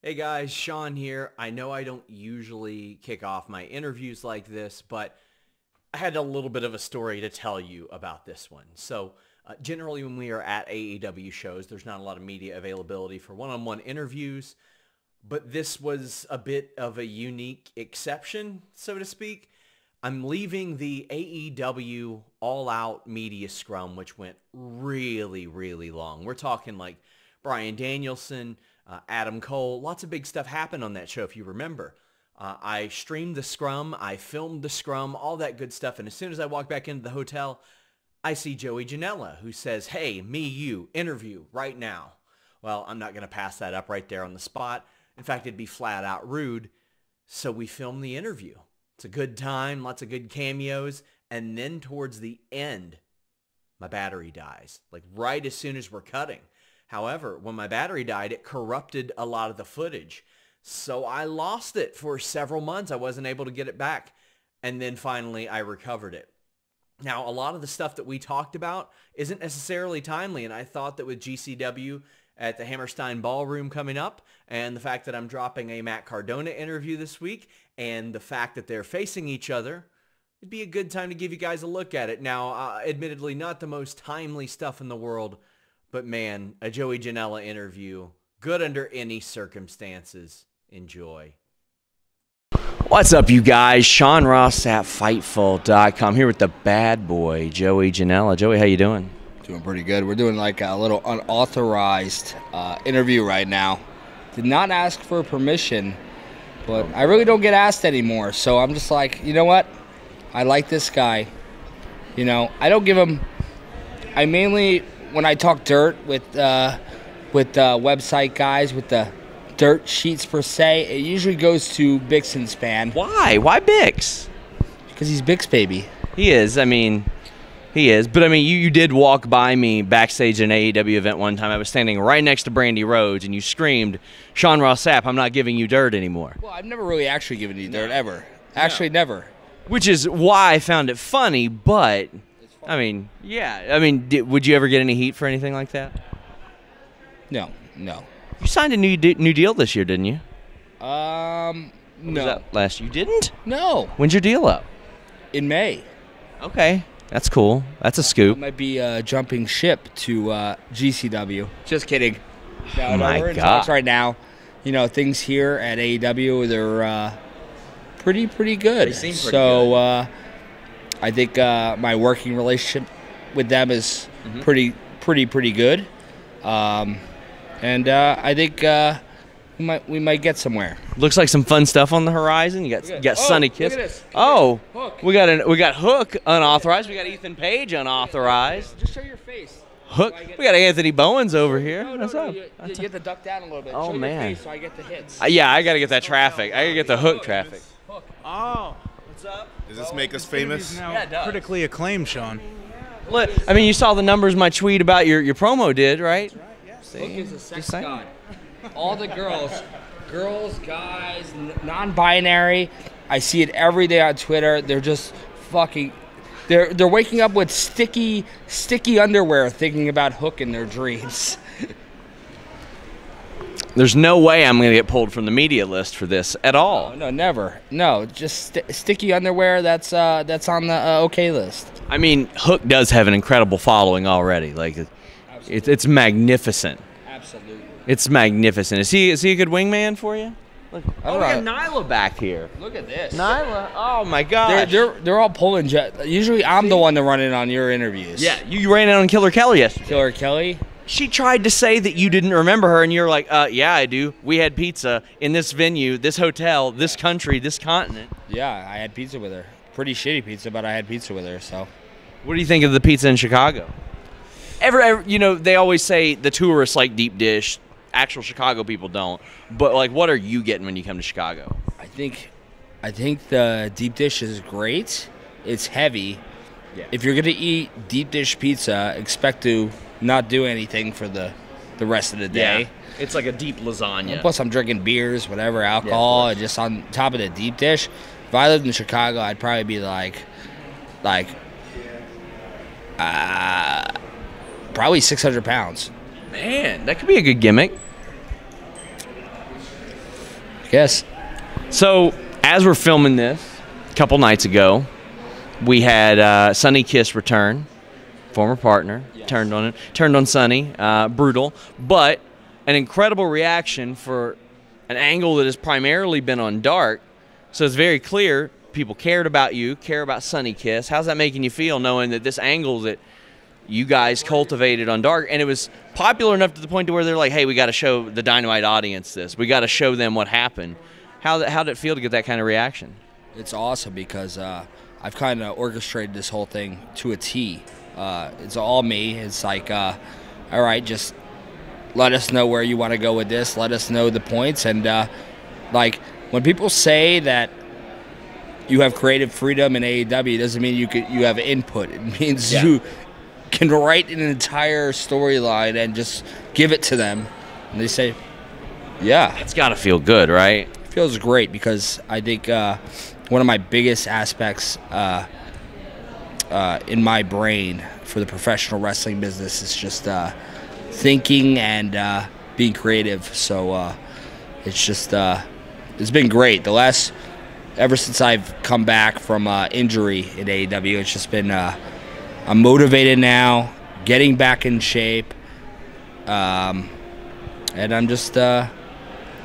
Hey guys, Sean here. I know I don't usually kick off my interviews like this, but I had a little bit of a story to tell you about this one. So uh, generally when we are at AEW shows, there's not a lot of media availability for one-on-one interviews, but this was a bit of a unique exception, so to speak. I'm leaving the AEW All Out Media Scrum, which went really, really long. We're talking like Bryan Danielson, uh, Adam Cole, lots of big stuff happened on that show, if you remember. Uh, I streamed the scrum, I filmed the scrum, all that good stuff. And as soon as I walk back into the hotel, I see Joey Janela, who says, hey, me, you, interview right now. Well, I'm not going to pass that up right there on the spot. In fact, it'd be flat out rude. So we filmed the interview. It's a good time, lots of good cameos. And then towards the end, my battery dies. Like right as soon as we're cutting. However, when my battery died, it corrupted a lot of the footage. So I lost it for several months. I wasn't able to get it back. And then finally I recovered it. Now, a lot of the stuff that we talked about isn't necessarily timely. And I thought that with GCW at the Hammerstein Ballroom coming up and the fact that I'm dropping a Matt Cardona interview this week and the fact that they're facing each other, it'd be a good time to give you guys a look at it. Now, uh, admittedly, not the most timely stuff in the world, but man, a Joey Janela interview, good under any circumstances. Enjoy. What's up, you guys? Sean Ross at Fightful.com here with the bad boy, Joey Janela. Joey, how you doing? Doing pretty good. We're doing like a little unauthorized uh, interview right now. Did not ask for permission, but I really don't get asked anymore. So I'm just like, you know what? I like this guy. You know, I don't give him. I mainly when I talk dirt with uh, with uh, website guys with the dirt sheets per se, it usually goes to Bixenspan Why? Why Bix? because he's Bix baby. He is. I mean, he is. But I mean, you, you did walk by me backstage at an AEW event one time. I was standing right next to Brandi Rhodes, and you screamed, "Sean Ross Sapp, I'm not giving you dirt anymore." Well, I've never really actually given you dirt ever. Actually, never. Which is why I found it funny. But I mean, yeah. I mean, did, would you ever get any heat for anything like that? No, no. You signed a new de- new deal this year, didn't you? Um, Was no, that last you didn't? no. When's your deal up? In May, Okay, that's cool. That's a I scoop. might be uh, jumping ship to uh, GCW. Just kidding. No, no, My we're in God. talks right now. You know, things here at AEW they're uh, pretty pretty good. They seem pretty so good. Uh, I think uh, my working relationship with them is Mm-hmm. pretty pretty pretty good. Um, and uh, I think uh, we might we might get somewhere. Looks like some fun stuff on the horizon. You got you got oh, Sunny look Kiss. at this. Oh, Hook. we got an we got Hook unauthorized. We got Ethan Page unauthorized. Just show your face. Hook. We got Anthony Bowens over here. No, no, What's no, up? You, you What's have to duck down a little bit. Oh, show man. Your face so I get the hits. Uh, yeah, I gotta get that traffic. I gotta get the Hook traffic. Oh, What's up? does this make us famous? Yeah, it does. critically acclaimed, Sean. Look, I mean, you saw the numbers my tweet about your your promo did, right? Hook is a sex Just god. All the girls, girls, guys, non-binary. I see it every day on Twitter. They're just fucking. They're they're waking up with sticky sticky underwear, thinking about Hook in their dreams. There's no way I'm gonna get pulled from the media list for this at all. Oh, no, never. No, just st- sticky underwear. That's uh that's on the uh, okay list. I mean, Hook does have an incredible following already. Like, it, it's it's magnificent. Absolutely. It's magnificent. Is he is he a good wingman for you? Look, oh, we got. Nyla back here. Look at this. Nyla. Oh my They're, they're they're all pulling jet. Usually, I'm the one to run in on your interviews. yeah, you, you ran in on Killer Kelly yesterday. Killer Kelly. She tried to say that you didn't remember her, and you're like, uh, yeah, I do. We had pizza in this venue, this hotel, this country, this continent. Yeah, I had pizza with her. Pretty shitty pizza, but I had pizza with her. So What do you think of the pizza in Chicago? Ever, ever you know, they always say the tourists like deep dish. Actual Chicago people don't. But like, what are you getting when you come to Chicago? I think, I think the deep dish is great. It's heavy. Yeah. If you're gonna eat deep dish pizza, expect to not do anything for the the rest of the day. it's like a deep lasagna. Plus, I'm drinking beers, whatever, alcohol, and just on top of the deep dish. If I lived in Chicago, I'd probably be like, like, uh, probably 600 pounds. Man, that could be a good gimmick. I guess. So as we're filming this, a couple nights ago, we had uh, Sunny Kiss return, former partner, turned on it, turned on Sunny, uh, brutal, but an incredible reaction for an angle that has primarily been on dark. So it's very clear people cared about you, care about Sunny Kiss. How's that making you feel knowing that this angle that you guys cultivated on dark and it was popular enough to the point to where they're like, hey, we got to show the Dynamite audience this. We got to show them what happened. How how did it feel to get that kind of reaction? It's awesome because uh, I've kind of orchestrated this whole thing to a T. Uh, it's all me. It's like, uh, all right, just let us know where you want to go with this. Let us know the points. And uh, like when people say that you have creative freedom in AEW, it doesn't mean you could you have input. It means Yeah. you can write an entire storyline and just give it to them. And they say, yeah, It's got to feel good, right? feels great because I think uh, one of my biggest aspects uh, uh, in my brain for the professional wrestling business is just uh, thinking and uh, being creative. So uh, it's just uh, it's been great. The last ever since I've come back from injury in AEW, it's just been I'm motivated now, getting back in shape, um, and I'm just.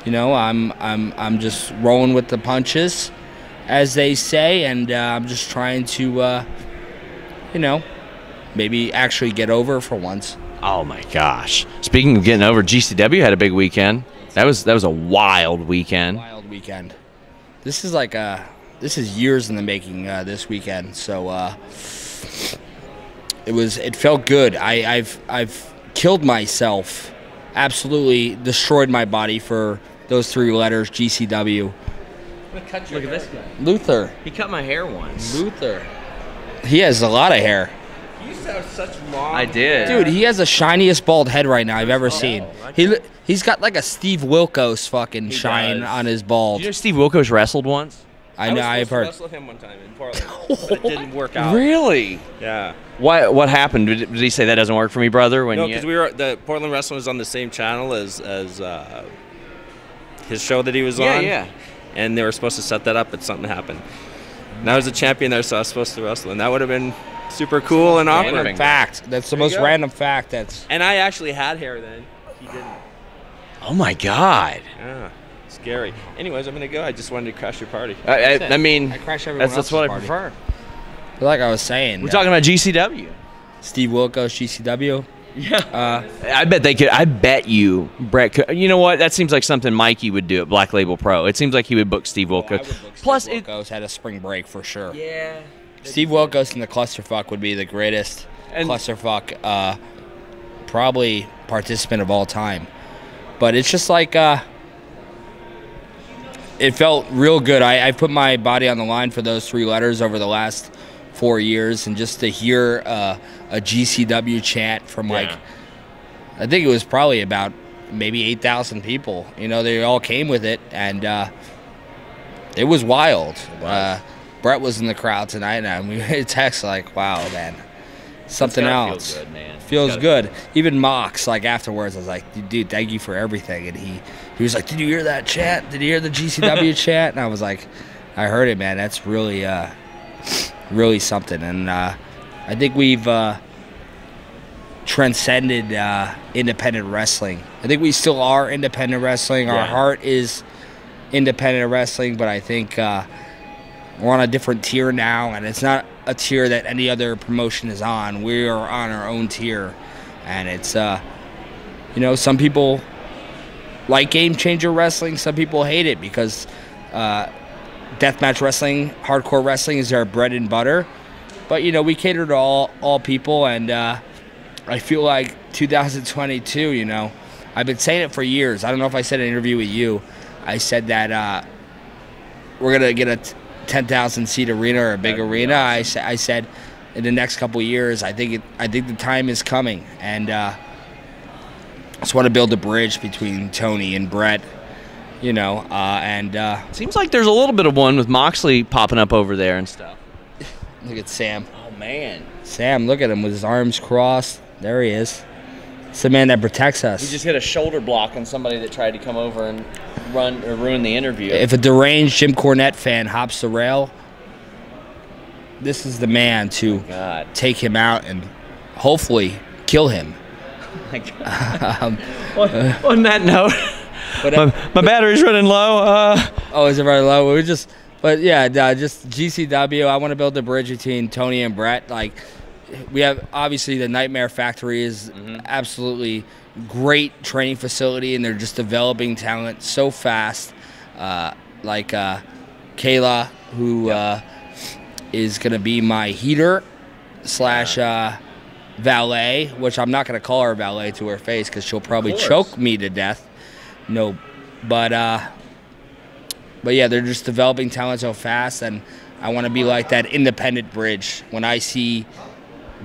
You know, I'm I'm I'm just rolling with the punches, as they say, and uh, I'm just trying to, uh, you know, maybe actually get over for once. Oh my gosh! Speaking of getting over, GCW had a big weekend. That was that was a wild weekend. Wild weekend. This is like uh this is years in the making. Uh, this weekend, so uh, it was it felt good. I, I've I've killed myself, absolutely destroyed my body for those three letters GCW. Look at this guy. Luther. He cut my hair once. Luther. He has a lot of hair. You used to have such long. I did. Dude, he has the shiniest bald head right now I've ever seen. He he's got like a Steve Wilkos fucking shine does. on his bald. Did you know Steve Wilkos wrestled once? I know I've heard. wrestle him one time in Portland, but it didn't work out. Really? Yeah. What what happened? Did, did he say that doesn't work for me, brother? When No, because we were the Portland Wrestling was on the same channel as as uh, his show that he was Yeah, on. yeah. And they were supposed to set that up, but something happened. And I was a champion there, so I was supposed to wrestle, and that would have been super cool and awkward. Random. Fact. That's the There most random fact that's. And I actually had hair then. He didn't. oh my god! Yeah. Scary. Anyways, I'm gonna go. I just wanted to crash your party. I, I, I mean, I crash everyone that's, that's what I else's prefer. Like I was saying. We're uh, talking about GCW. Steve Wilkos, GCW. Yeah. Uh, I bet they could. I bet you, Brett. Could, you know what? That seems like something Mikey would do at Black Label Pro. It seems like he would book Steve Wilkos. Plus, Steve it. Wilkos had a spring break for sure. Yeah. Steve Wilkos and the clusterfuck would be the greatest And- clusterfuck, uh, probably participant of all time. But it's just like uh, it felt real good. I, I put my body on the line for those three letters over the last four years, and just to hear uh, a GCW chant from like, Yeah. I think it was probably about maybe eight thousand people. You know, they all came with it, and uh, it was wild. Uh, Brett was in the crowd tonight, and we made a text like, "Wow, man, something else." Feel good, man. Feels good. Even Mox, like afterwards, I was like, "Dude, thank you for everything." And he, he was like, "Did you hear that chant? Did you hear the GCW chant?" And I was like, "I heard it, man. That's really, uh, really something." And uh, I think we've uh, transcended uh, independent wrestling. I think we still are independent wrestling. Our Yeah. heart is independent wrestling, but I think uh, we're on a different tier now, and it's not a tier that any other promotion is on. We are on our own tier, and it's uh, you know, some people like game changer wrestling, some people hate it because uh, deathmatch wrestling, hardcore wrestling is our bread and butter. But you know, we cater to all all people, and uh, I feel like 2022. You know, I've been saying it for years. I don't know if I said in an interview with you. I said that uh, we're gonna get a t- 10,000 seat arena or a big arena. I, sa- I said in the next couple of years, I think it, I think the time is coming, and uh, I just want to build a bridge between Tony and Brett. You know, uh, and uh, Seems like there's a little bit of one with Moxley popping up over there and stuff. look at Sam. Oh man. Sam, look at him with his arms crossed. There he is. It's the man that protects us. He just hit a shoulder block on somebody that tried to come over and run or ruin the interview. If a deranged Jim Cornette fan hops the rail, this is the man to God. take him out and hopefully kill him. on, on that note, But uh, my, my battery's running low. Uh, oh, is it very low? We just, but yeah, uh, just GCW. I want to build a bridge between Tony and Brett. Like, we have obviously the Nightmare Factory is absolutely great training facility, and they're just developing talent so fast. Uh, like uh, Kayla, who uh, is going to be my heater slash uh, valet, which I'm not going to call her valet to her face because she'll probably choke me to death. No, but uh, but yeah, they're just developing talent so fast, and I want to be like that independent bridge. When I see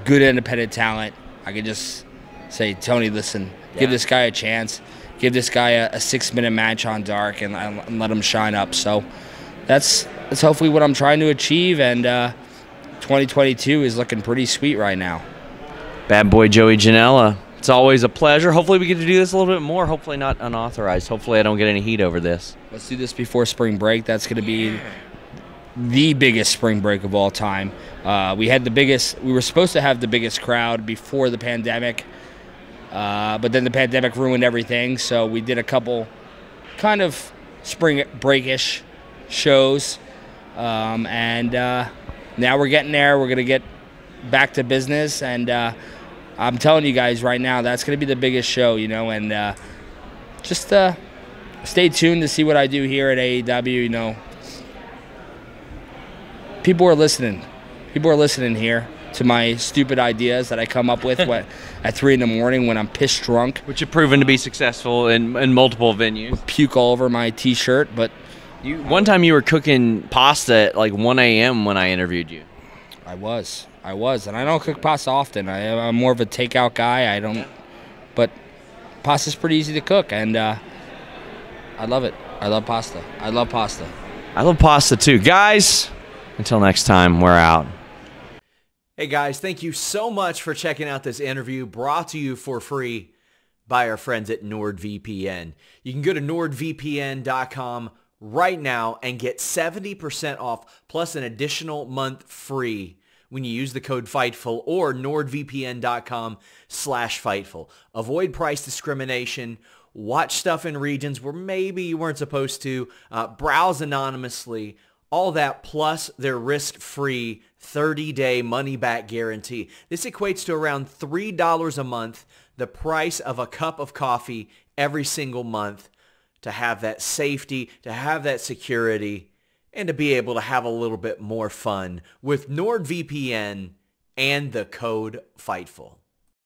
good independent talent, I can just say, Tony, listen, give this guy a chance, give this guy a, a six-minute match on dark, and, and let him shine up. So that's that's hopefully what I'm trying to achieve, and uh, 2022 is looking pretty sweet right now. bad boy Joey Janela. It's always a pleasure. Hopefully, we get to do this a little bit more. Hopefully, not unauthorized. Hopefully, I don't get any heat over this. Let's do this before spring break. That's going to be the biggest spring break of all time. Uh, we had the biggest. We were supposed to have the biggest crowd before the pandemic, uh, but then the pandemic ruined everything. So we did a couple kind of spring breakish shows, um, and uh, now we're getting there. We're gonna get back to business, and uh, I'm telling you guys right now, that's gonna be the biggest show. You know, and uh, just. Uh, stay tuned to see what I do here at AEW. You know, people are listening. People are listening here to my stupid ideas that I come up with when, at three in the morning when I'm pissed drunk, Which have proven to be successful in, in multiple venues. puke all over my T-shirt. But You, one time you were cooking pasta at like 1 a.m. when I interviewed you. I was, I was, and I don't cook pasta often. I, I'm more of a takeout guy. I don't, but pasta's pretty easy to cook, and uh, I love it. I love pasta. I love pasta. I love pasta too. Guys, until next time, we're out. Hey guys, thank you so much for checking out this interview brought to you for free by our friends at NordVPN. You can go to nordvpn.com right now and get 70% off plus an additional month free when you use the code FIGHTFUL or nordvpn.com slash FIGHTFUL. Avoid price discrimination. Watch stuff in regions where maybe you weren't supposed to. Uh, browse anonymously. All that plus their risk-free 30-day money-back guarantee. This equates to around $3 a month, the price of a cup of coffee every single month to have that safety, to have that security, and to be able to have a little bit more fun with NordVPN and the code FIGHTFUL.